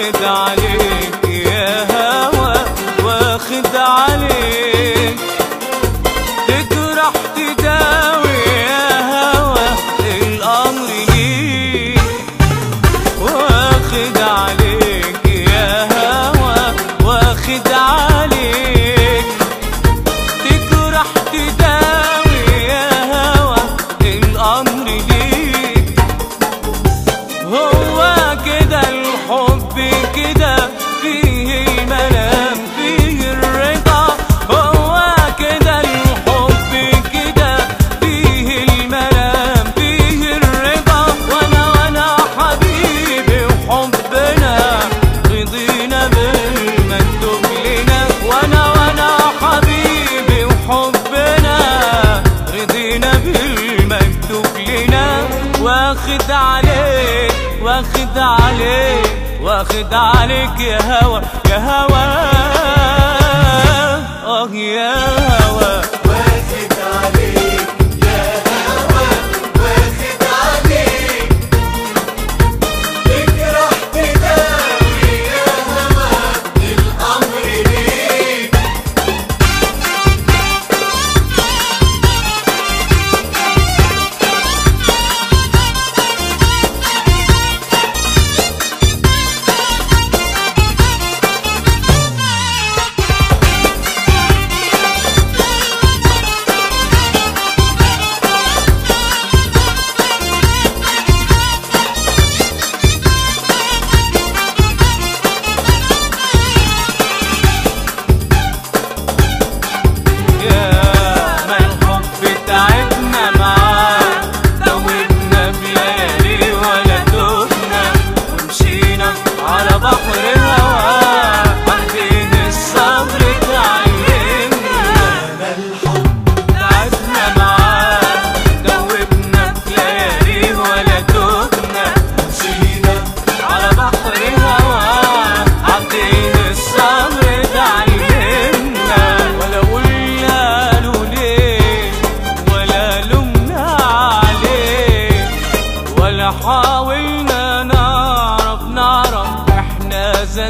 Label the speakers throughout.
Speaker 1: واخد عليك يا هوا واخد عليك. تجرح تداوي يا هوا الأمر ليك واخد عليك يا هوا واخد عليك. تجرح تداوي يا هوا الأمر ليك فيه فيه الرضا. هو كده الحب كده فيه فيه الرضا. وأنا وأنا حبيبي وحبنا رضينا بالمكتوب لنا. وأنا وأنا حبيبي وحبنا رضينا بالمكتوب لنا. واخد عليك واخد عليك واخد عليك يا هوا يا هوا. آه يا هوا.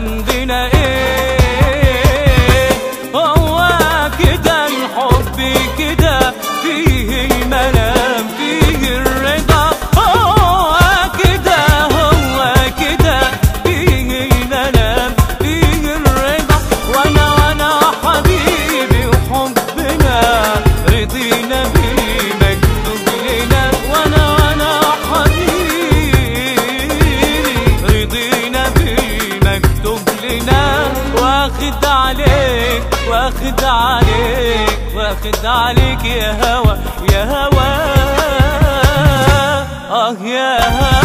Speaker 2: إحنا واخد عليك
Speaker 1: واخد عليك يا هوا يا هوا. آه يا هوا.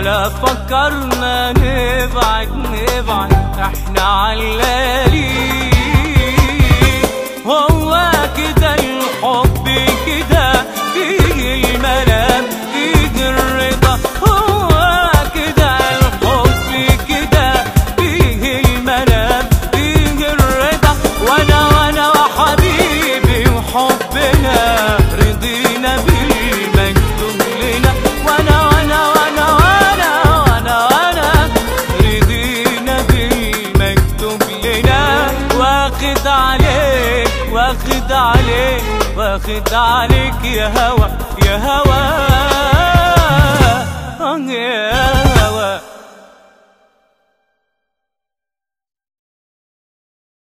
Speaker 1: ولا فكرنا نبعد نبعد إحنا علالي واخد عليك يا هوا يا هوا.